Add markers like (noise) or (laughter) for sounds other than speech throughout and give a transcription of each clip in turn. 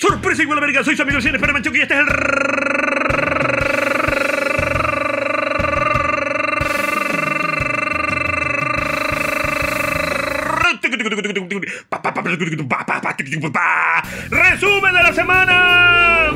Sorpresa igual a verga, soy su amigo Cien Mancho y este es el... ¡Resumen de la semana!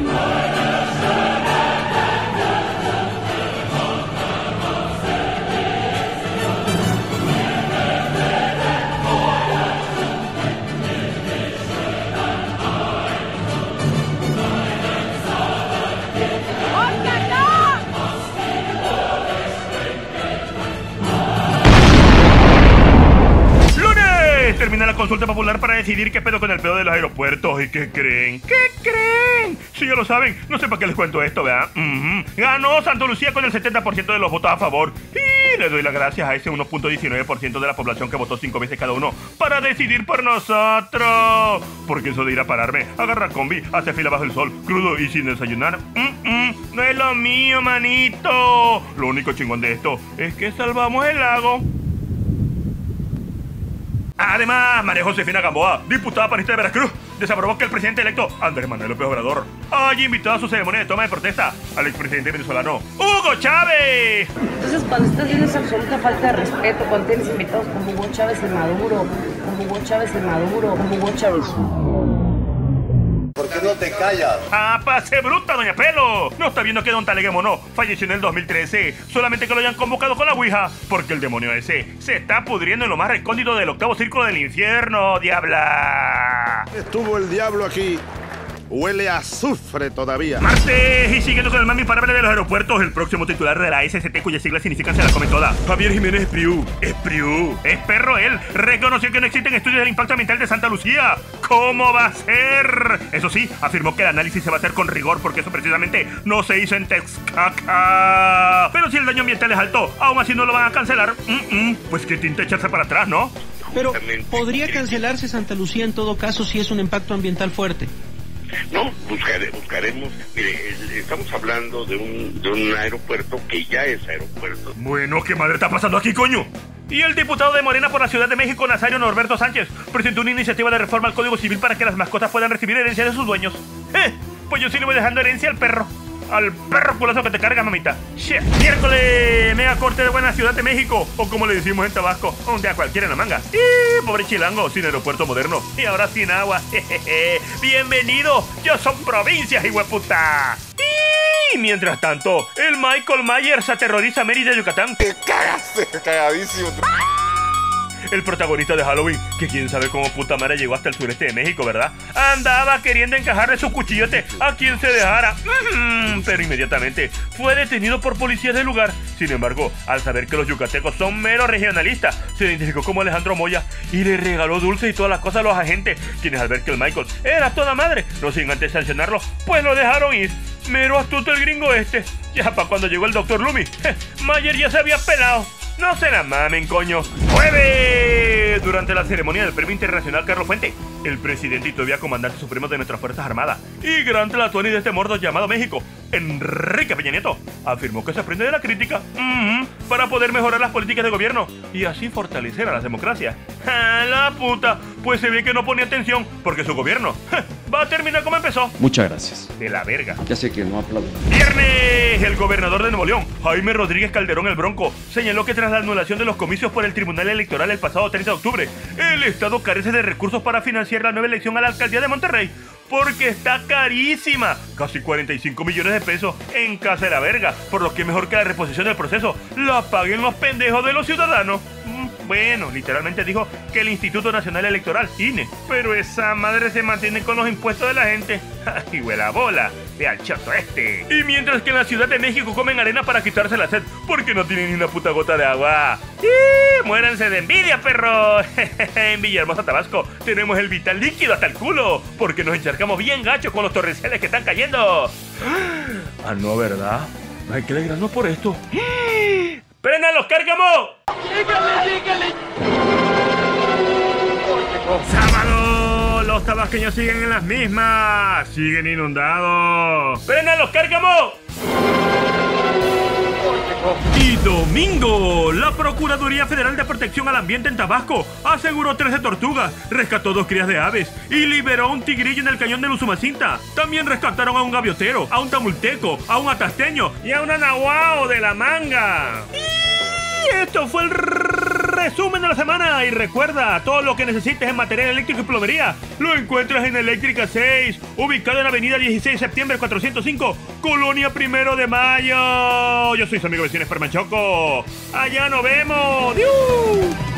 Termina la consulta popular para decidir qué pedo con el pedo de los aeropuertos. ¿Y qué creen? ¿Qué creen? Si ya lo saben, no sé para qué les cuento esto, ¿verdad? Ujú. Ganó Santa Lucía con el 70% de los votos a favor. Y le doy las gracias a ese 1.19% de la población que votó cinco veces cada uno para decidir por nosotros. Porque eso de ir a pararme, agarrar combi, hacer fila bajo el sol, crudo y sin desayunar, mm, mm, no es lo mío, manito. Lo único chingón de esto es que salvamos el lago. Además, María Josefina Gamboa, diputada panista de Veracruz, desaprobó que el presidente electo, Andrés Manuel López Obrador, haya invitado a su ceremonia de toma de protesta al expresidente venezolano, Hugo Chávez. Entonces, cuando estás viendo esa absoluta falta de respeto, cuando tienes invitados como Hugo Chávez el Maduro, como Hugo Chávez el Maduro, como Hugo Chávez. ¿Por qué no te callas? ¡Ah, pase bruta, doña Pelo! No está viendo que Don Taleguemono falleció en el 2013, solamente que lo hayan convocado con la Ouija, porque el demonio ese se está pudriendo en lo más recóndito del octavo círculo del infierno, diabla. Estuvo el diablo aquí. Huele a azufre todavía. Martes y siguiendo con el mami imparable de los aeropuertos, el próximo titular de la SST cuyas siglas significan se la come toda. Javier Jiménez Espriu. Espriu. Es perro él. Reconoció que no existen estudios del impacto ambiental de Santa Lucía. ¿Cómo va a ser? Eso sí, afirmó que el análisis se va a hacer con rigor porque eso precisamente no se hizo en Texcaca. Pero si el daño ambiental es alto, aún así no lo van a cancelar. Mm, mm, Pues que tinta echarse para atrás, ¿no? Pero podría cancelarse Santa Lucía en todo caso si es un impacto ambiental fuerte. No, buscare- buscaremos. Mire, estamos hablando de un, de un aeropuerto que ya es aeropuerto. Bueno, ¿qué madre está pasando aquí, coño? Y el diputado de Morena por la Ciudad de México, Nazario Norberto Sánchez, presentó una iniciativa de reforma al Código Civil para que las mascotas puedan recibir herencia de sus dueños. ¡Eh! Pues yo sí le voy dejando herencia al perro. Al perro culazo que te carga, mamita. Shit. Miércoles, mega corte de buena Ciudad de México, o como le decimos en Tabasco, un día cualquiera en la manga. ¡Y pobre chilango, sin aeropuerto moderno. Y ahora sin agua. (laughs) Jejeje. Bienvenido, yo son provincias, hijueputa. Y mientras tanto, el Michael Myers aterroriza a Mérida, Yucatán. Te cagaste, cagadísimo. El protagonista de Halloween, que quién sabe cómo puta madre llegó hasta el sureste de México, ¿verdad? Andaba queriendo encajarle su cuchillote a quien se dejara. Mm, Pero inmediatamente fue detenido por policías del lugar. Sin embargo, al saber que los yucatecos son meros regionalistas, se identificó como Alejandro Moya y le regaló dulces y todas las cosas a los agentes, quienes al ver que el Michael era toda madre, no sin antes sancionarlo, pues lo dejaron ir. Mero astuto el gringo este. Ya para cuando llegó el doctor Lumi, (laughs) Mayer ya se había pelado. No se la mamen, coño. ¡Jueves! Durante la ceremonia del Premio Internacional Carlos Fuente, el presidente y todavía comandante supremo de nuestras Fuerzas Armadas y gran tlatuani de este mordo llamado México, Enrique Peña Nieto, afirmó que se aprende de la crítica para poder mejorar las políticas de gobierno y así fortalecer a las democracias. ¡Ja, la puta! Pues se ve que no ponía atención porque su gobierno ja, va a terminar como empezó. Muchas gracias. De la verga. Ya sé que no aplaudo. Viernes, el gobernador de Nuevo León, Jaime Rodríguez Calderón el Bronco, señaló que tras la anulación de los comicios por el Tribunal Electoral el pasado 30 de octubre, el Estado carece de recursos para financiar la nueva elección a la alcaldía de Monterrey. Porque está carísima, casi 45 millones de pesos en casa de la verga, por lo que mejor que la reposición del proceso la paguen los pendejos de los ciudadanos. Bueno, literalmente dijo que el Instituto Nacional Electoral, INE, pero esa madre se mantiene con los impuestos de la gente. (laughs) ¡Ay, huela bola! Ve al chato este. Y mientras que en la Ciudad de México comen arena para quitarse la sed, porque no tienen ni una puta gota de agua. ¡Y muéranse de envidia, perro! (laughs) en Villahermosa, Tabasco, tenemos el vital líquido hasta el culo, porque nos encharcamos bien gacho con los torrenciales que están cayendo. (gasps) ah, no, ¿verdad? Hay que alegrarnos por esto. (gasps) ¡Prendan los! ¡Sábado! Los tabasqueños siguen en las mismas. Siguen inundados. ¡Prendan los cárgamos! Y domingo, la Procuraduría Federal de Protección al Ambiente en Tabasco aseguró 13 tortugas, rescató dos crías de aves y liberó a un tigrillo en el cañón de Luzumacinta. También rescataron a un gaviotero, a un tamulteco, a un atasteño y a un anahuao de la manga. Esto fue el resumen de la semana. Y recuerda, todo lo que necesites en material eléctrico y plomería lo encuentras en Eléctrica 6, ubicado en Avenida 16 de septiembre 405, Colonia Primero de Mayo. Yo soy su amigo vecino Espermanchoco. Allá nos vemos. ¡Dios!